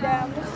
down.